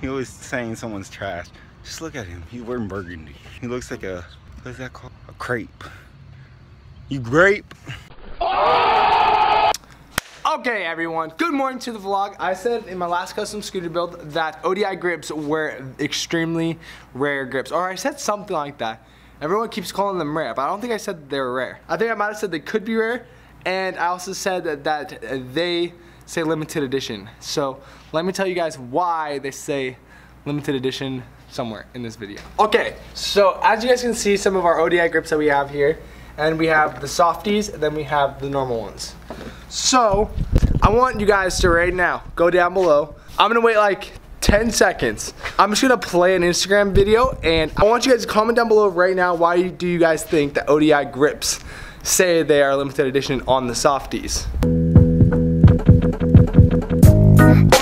He always saying someone's trash. Just look at him. He's wearing burgundy. He looks like a, what is that called? A crepe. You grape? Okay, everyone. Good morning to the vlog. I said in my last custom scooter build that ODI grips were extremely rare grips, or I said something like that. Everyone keeps calling them rare, but I don't think I said they were rare. I think I might have said they could be rare, and I also said that, that they say limited edition. So let me tell you guys why they say limited edition somewhere in this video. Okay, so as you guys can see, some of our ODI grips that we have here, and we have the softies, and then we have the normal ones. So, I want you guys to right now go down below. I'm gonna wait like 10 seconds. I'm just gonna play an Instagram video and I want you guys to comment down below right now why do you guys think that ODI grips say they are limited edition on the softies.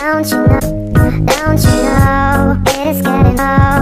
Don't you know, don't you know, it is getting low,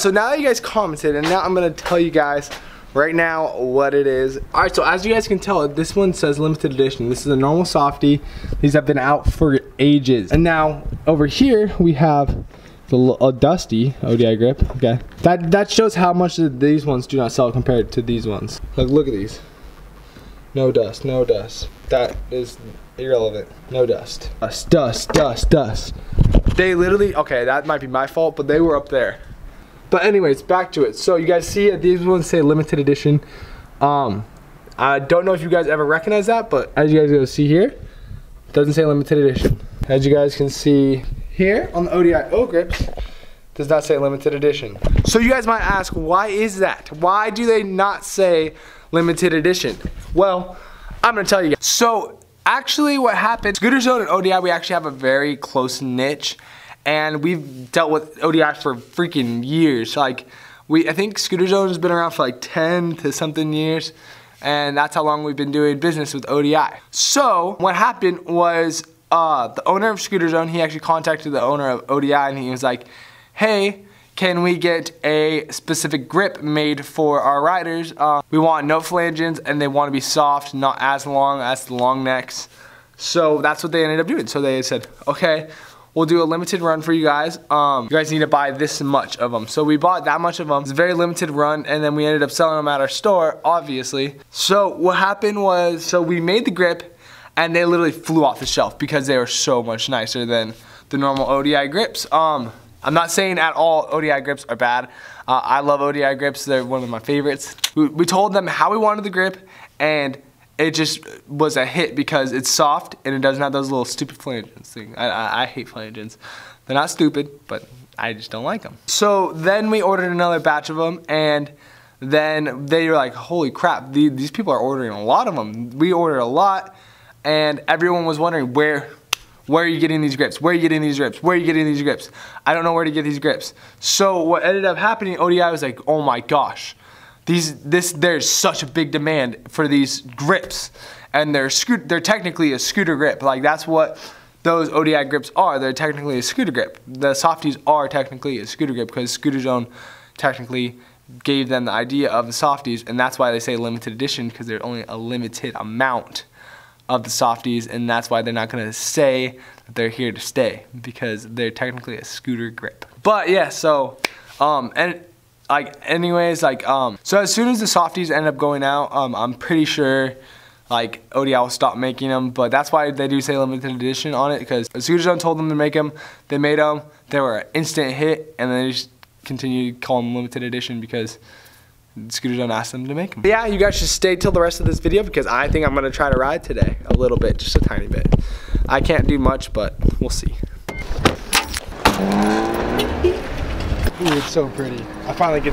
So now you guys commented, and now I'm gonna tell you guys right now what it is. Alright, so as you guys can tell, this one says limited edition. This is a normal softie. These have been out for ages. And now over here we have the a dusty ODI grip. Okay, that that shows how much these ones do not sell compared to these ones. Like, look at these. No dust, no dust. That is irrelevant. No dust. Dust, dust, dust, dust. They literally, okay, that might be my fault, but they were up there. But anyways, back to it. So you guys see these ones say limited edition. Um, I don't know if you guys ever recognize that, but as you guys go see here, doesn't say limited edition. As you guys can see here on the ODI O grips, does not say limited edition. So you guys might ask, why is that? Why do they not say limited edition? Well, I'm gonna tell you guys. So actually what happened, Scooter Zone and ODI, we actually have a very close niche and we've dealt with ODI for freaking years. Like, we, I think Scooter Zone has been around for like 10 to something years, and that's how long we've been doing business with ODI. So, what happened was, uh, the owner of Scooter Zone, he actually contacted the owner of ODI, and he was like, hey, can we get a specific grip made for our riders? Uh, we want no flanges, and they want to be soft, not as long as the long necks. So that's what they ended up doing. So they said, okay, We'll do a limited run for you guys. Um, you guys need to buy this much of them. So we bought that much of them. It's a very limited run and then we ended up selling them at our store, obviously. So what happened was, so we made the grip and they literally flew off the shelf because they were so much nicer than the normal ODI grips. Um, I'm not saying at all ODI grips are bad. Uh, I love ODI grips, they're one of my favorites. We, we told them how we wanted the grip and it just was a hit because it's soft and it doesn't have those little stupid flanges thing. I, I, I, hate flanges. They're not stupid, but I just don't like them. So then we ordered another batch of them and then they were like, holy crap, the, these people are ordering a lot of them. We ordered a lot and everyone was wondering where, where are you getting these grips? Where are you getting these grips? Where are you getting these grips? I don't know where to get these grips. So what ended up happening, ODI was like, oh my gosh, these, this, there's such a big demand for these grips, and they're scoot, they're technically a scooter grip. Like that's what those ODI grips are. They're technically a scooter grip. The softies are technically a scooter grip because Scooter Zone technically gave them the idea of the softies, and that's why they say limited edition because there's only a limited amount of the softies, and that's why they're not gonna say that they're here to stay because they're technically a scooter grip. But yeah, so um, and like anyways like um so as soon as the softies end up going out um i'm pretty sure like ODI will stop making them but that's why they do say limited edition on it because as Scooter Zone told them to make them they made them they were an instant hit and then they just continue to call them limited edition because Scooter Zone asked them to make them. Yeah, you guys should stay till the rest of this video because I think I'm gonna try to ride today a little bit, just a tiny bit. I can't do much, but we'll see. Ooh, it's so pretty. I finally get.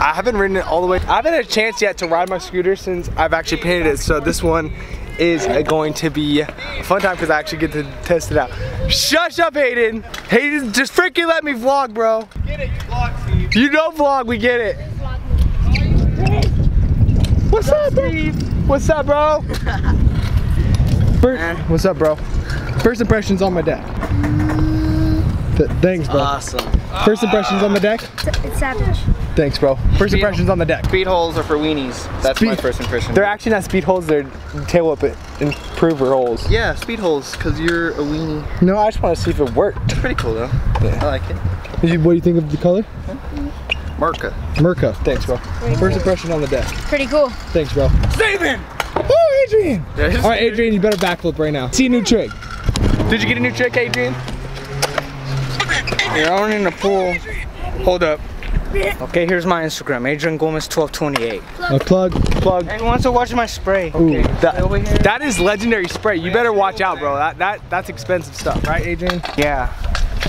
I haven't ridden it all the way. I haven't had a chance yet to ride my scooter since I've actually painted it. So this one is going to be a fun time because I actually get to test it out. Shush up, Hayden. Hayden, just freaking let me vlog, bro. Get it, you vlog, Steve. You don't vlog, we get it. What's up, bro? What's up, bro? What's up, bro? First impressions on my deck. Th- thanks, bro. Awesome. First impressions on the deck. It's savage. Thanks, bro. First impressions on the deck. Speed holes are for weenies. That's my first impression. They're actually not speed holes. They're tail whip it improver holes. yeah, speed holes, because you're a weenie. No, I just want to see if it worked. Pretty cool, though. I like it. You- What do you think of the color? Merca. Merca. Thanks, bro. First impression on the deck. Pretty cool. Thanks, bro. Steven! Oh, Adrian. There's All right, Adrian, you better backflip right now. See a new trick. Did you get a new trick, Adrian? You're out in the pool. Hold up. Okay, here's my Instagram, Adrian Gomez 1228. A plug. Plug. Hey, who wants to watch my spray? Ooh, Okay, that, that is legendary spray. You better watch out, bro. That that that's expensive stuff, right, Adrian? Yeah,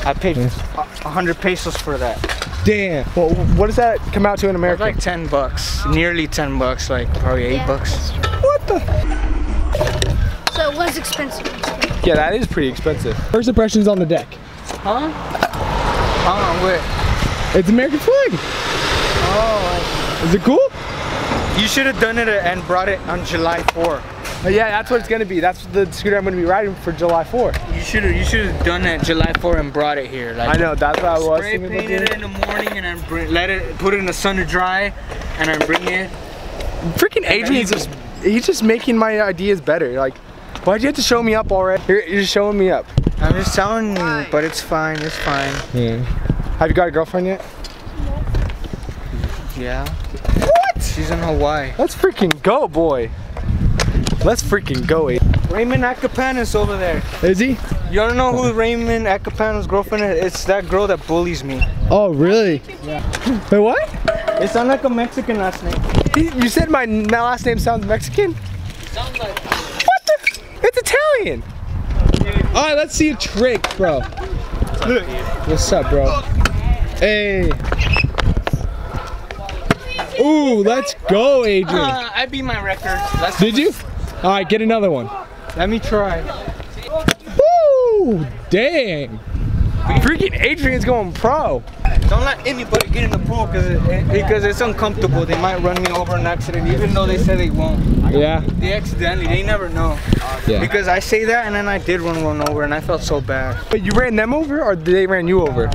I paid a 100 pesos for that. Damn. Well, what does that come out to in America? like 10 bucks, nearly 10 bucks, like probably 8 Yeah. bucks. what the? So it was expensive. Yeah, that is pretty expensive. First impressions on the deck. Huh? Huh, wait. It's American flag. Oh, Is it cool? you should have done it and brought it on July 4. Uh, yeah, that's what it's gonna be. That's the scooter I'm gonna be riding for July 4th. You should have you should have done it July 4 and brought it here. Like I know. That's what I was spray painted it in the morning and then bring, let it put it in the sun to dry and then bring it. Freaking Adrian's just he's just making my ideas better. Like, why'd you have to show me up already? You're, you're just showing me up. I'm just telling you, but it's fine, it's fine. Yeah. Have you got a girlfriend yet? Yeah. What? She's in Hawaii. Let's freaking go, boy. Let's freaking go, Adrian. Raymond Akapan is over there. Is he? You don't know who Raymond Akapan's girlfriend is? It's that girl that bullies me. Oh, really? Yeah. Wait, what? It sounds like a Mexican last name. He, you said my, my last name sounds Mexican? It Sounds like. What the? It's Italian. All right, let's see a trick, bro. Look. What's up, bro? Hey. Ooh, let's go, Adrian. Uh, I beat my record. Let's, Did you? All right, get another one. Let me try. Woo! Dang. Freaking Adrian's going pro. Don't let anybody get in the pool because it, because it's uncomfortable. They might run me over an accident, even though they say they won't. Yeah. They accidentally, they never know. Yeah. Because I say that and then I did run one over and I felt so bad. But you ran them over or they ran you over?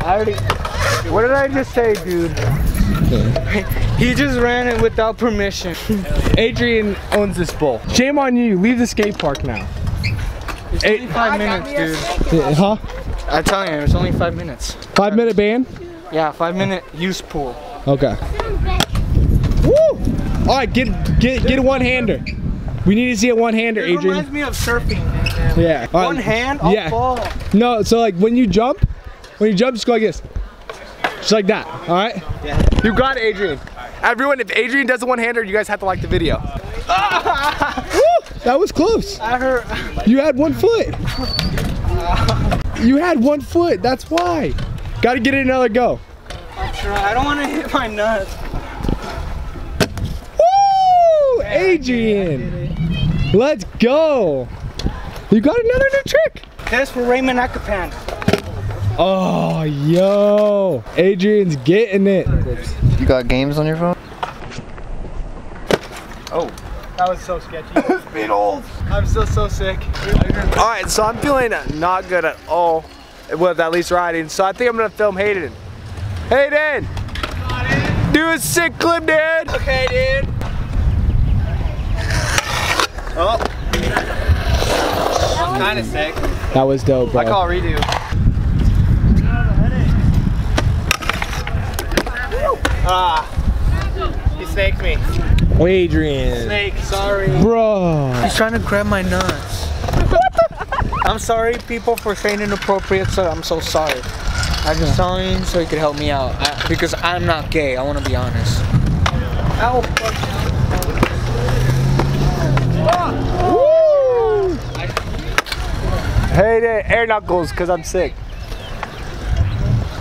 I already. What did I just say, dude? he just ran it without permission. Adrian owns this bull. Shame on you. Leave the skate park now. It's Eight- five minutes, dude. Yeah, Huh? I tell you, it's only five minutes. Five minute ban? Yeah, five minute use pool. Okay. Woo! All right, get get get a one hander. We need to see a one hander, It Adrian. reminds me of surfing. Yeah. All right. One hand, I'll Yeah. fall. No, so like when you jump, when you jump, just go like this. Just like that. All right. Yeah. You got it, Adrian. Everyone, if Adrian does a one hander, you guys have to like the video. Woo! That was close. I hurt. You had one foot. You had one foot. That's why. Got to get it another go. I'm trying. I don't want to hit my nuts. Woo! Adrian. Let's go. You got another new trick. That's for Raymond Akapan. Oh, yo. Adrian's getting it. You got games on your phone? Oh. That was so sketchy. Speed old. I'm still so sick. All right, so I'm feeling not good at all with at least riding. So I think I'm gonna film Hayden. Hayden, do a sick clip, dude. Okay, dude. Oh. That kind of sick. That was dope, bro. I call redo. Ah. He snaked me. Adrian, Snake, sorry. bro. He's trying to grab my nuts. I'm sorry, people, for saying inappropriate stuff. I'm so sorry. I'm just telling you so you could help me out. I, because I'm not gay. I want to be honest. Ow. Woo! Hayden, air knuckles, cause I'm sick.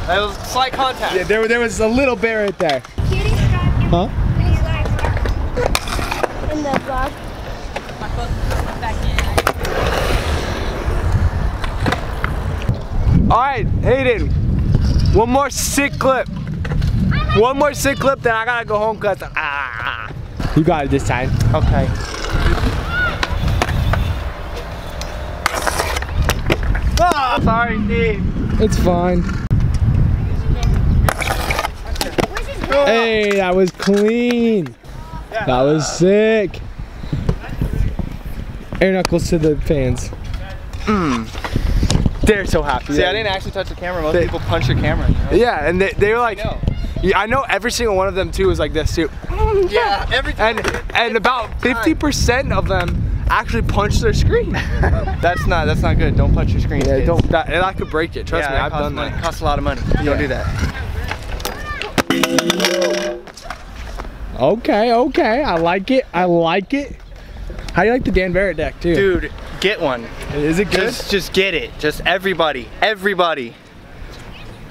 That was slight contact. Yeah, there, there was a little bear right there. Huh? In the vlog. All right, Hayden. One more sick clip. One more sick clip, then I gotta go home cause ah. You got it this time. Okay. Ah, Sorry, Steve. it's fine. Hey, that was clean. That was sick. Air knuckles to the fans. Mm. They're so happy. See, I didn't actually touch the camera. Most They- people punch the camera. You know? Yeah, and they, they were like, know. yeah, I know every single one of them too was like this too. Yeah, every And and about 50% of them actually punched their screen. That's not that's not good. Don't punch your screen. Yeah, don't that, and I could break it. Trust yeah, me, that I've done money. that. Costs a lot of money. You don't do that. Okay, okay, I like it. I like it. How do you like the Dan Barrett deck too? Dude, get one. is it good? Just just get it. Just everybody. Everybody.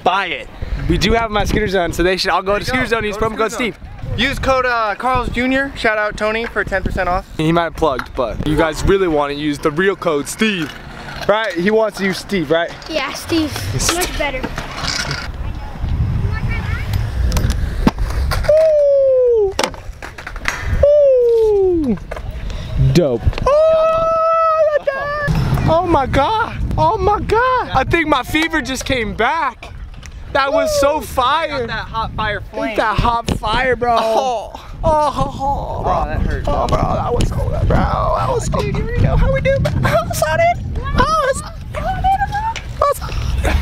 Buy it. we do have them at Scooter Zone, so they should. I'll go to you Scooter go. Zone. Use promo code Steve. Use code uh, Carl's Jr. Shout out Tony for 10% off. He might have plugged, but you guys really want to use the real code Steve, right? He wants to use Steve, right? Yeah, Steve. Much better. Woo! Woo! Dope. Oh, oh my god. Oh my god. I think my fever just came back. That was so fire. That hot fire flame. That hot fire, bro. Oh. Oh oh, oh, oh, oh, Bro, that hurt. Oh, bro, that was so good, bro. That was so good. You know how we do, bro. Oh, solid. Oh, solid.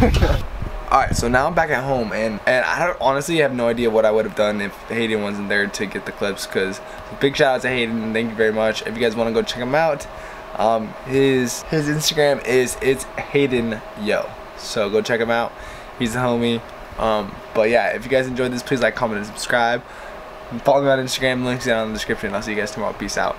All right, so now I'm back at home, and and I honestly have no idea what I would have done if Hayden wasn't there to get the clips. Cause big shout out to Hayden, thank you very much. If you guys want to go check him out, um, his his Instagram is it's Hayden Yo. So go check him out. He's a homie. Um, but yeah, if you guys enjoyed this, please like, comment, and subscribe. Follow me on Instagram. Links down in the description. I'll see you guys tomorrow. Peace out.